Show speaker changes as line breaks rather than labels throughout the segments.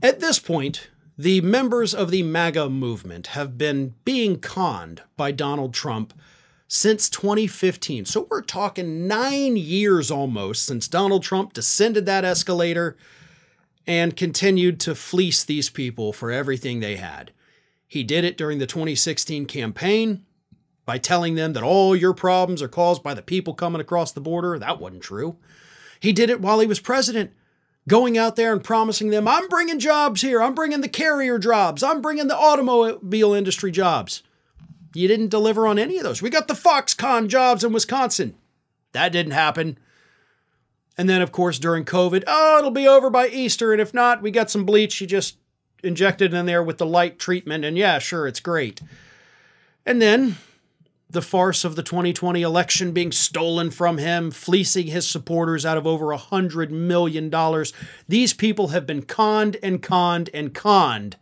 At this point, the members of the MAGA movement have been being conned by Donald Trump since 2015. So we're talking nine years almost since Donald Trump descended that escalator and continued to fleece these people for everything they had. He did it during the 2016 campaign by telling them that all your problems are caused by the people coming across the border. That wasn't true. He did it while he was president, going out there and promising them, I'm bringing jobs here. I'm bringing the carrier jobs. I'm bringing the automobile industry jobs. You didn't deliver on any of those. We got the Foxconn jobs in Wisconsin. That didn't happen. And then, of course, during COVID, oh, it'll be over by Easter. And if not, we got some bleach you just injected in there with the light treatment. And yeah, sure, it's great. And then the farce of the 2020 election being stolen from him, fleecing his supporters out of over a $100 million. These people have been conned and conned and conned,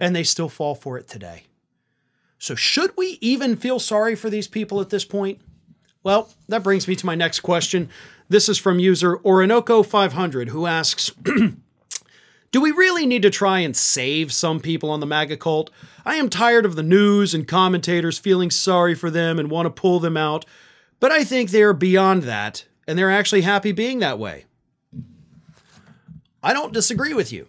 and they still fall for it today. So, should we even feel sorry for these people at this point? Well, that brings me to my next question. This is from user Orinoco500 who asks Do we really need to try and save some people on the MAGA cult? I am tired of the news and commentators feeling sorry for them and want to pull them out, but I think they are beyond that and they're actually happy being that way. I don't disagree with you.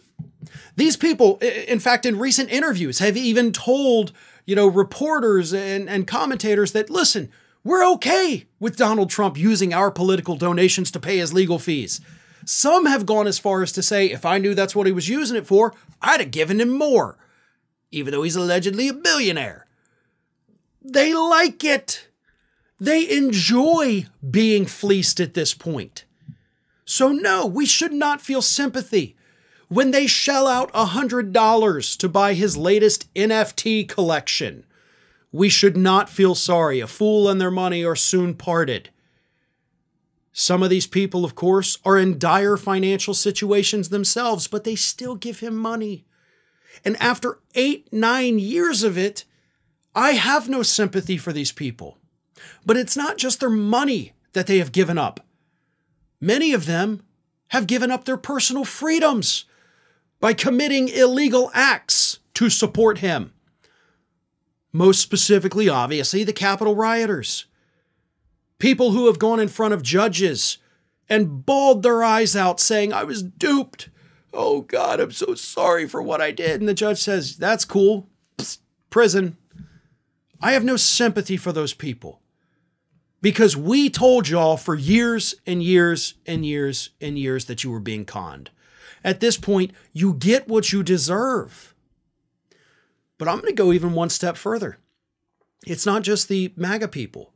These people, in fact, in recent interviews, have even told, you know, reporters and, and commentators that, listen, we're okay with Donald Trump using our political donations to pay his legal fees. Some have gone as far as to say if I knew that's what he was using it for, I'd have given him more, even though he's allegedly a billionaire. They like it. They enjoy being fleeced at this point. So, no, we should not feel sympathy when they shell out $100 to buy his latest NFT collection we should not feel sorry. A fool and their money are soon parted. Some of these people, of course, are in dire financial situations themselves, but they still give him money. And after eight, nine years of it, I have no sympathy for these people. But it's not just their money that they have given up. Many of them have given up their personal freedoms by committing illegal acts to support him. Most specifically, obviously, the Capitol rioters. People who have gone in front of judges and bawled their eyes out saying, I was duped. Oh God, I'm so sorry for what I did. And the judge says, That's cool. Psst, prison. I have no sympathy for those people because we told y'all for years and years and years and years that you were being conned. At this point, you get what you deserve. But I'm going to go even one step further. It's not just the MAGA people,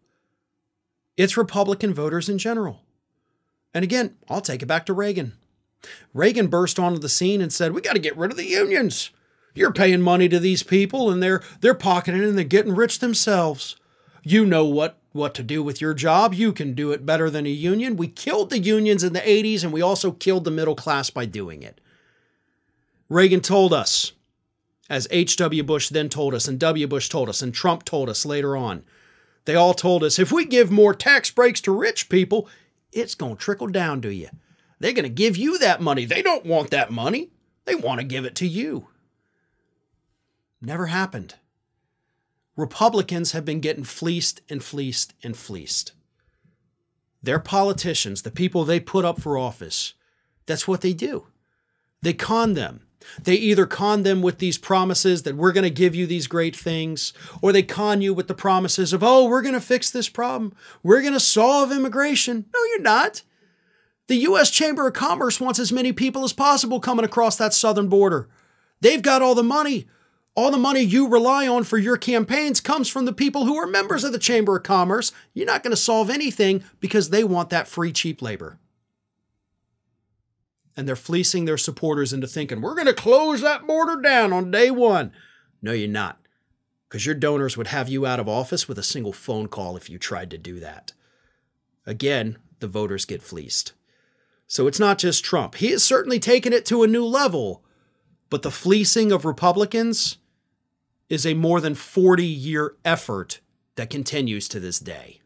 it's Republican voters in general. And again, I'll take it back to Reagan. Reagan burst onto the scene and said, We got to get rid of the unions. You're paying money to these people and they're they're pocketing it and they're getting rich themselves. You know what what to do with your job. You can do it better than a union. We killed the unions in the 80s and we also killed the middle class by doing it. Reagan told us as H.W. Bush then told us, and W. Bush told us, and Trump told us later on. They all told us if we give more tax breaks to rich people, it's going to trickle down to you. They're going to give you that money. They don't want that money, they want to give it to you. Never happened. Republicans have been getting fleeced and fleeced and fleeced. Their politicians, the people they put up for office, that's what they do. They con them. They either con them with these promises that we're going to give you these great things, or they con you with the promises of, oh, we're going to fix this problem. We're going to solve immigration. No, you're not. The U.S. Chamber of Commerce wants as many people as possible coming across that southern border. They've got all the money. All the money you rely on for your campaigns comes from the people who are members of the Chamber of Commerce. You're not going to solve anything because they want that free, cheap labor and they're fleecing their supporters into thinking, we're going to close that border down on day one. No, you're not, because your donors would have you out of office with a single phone call if you tried to do that. Again, the voters get fleeced. So it's not just Trump. He has certainly taken it to a new level, but the fleecing of Republicans is a more than 40 year effort that continues to this day.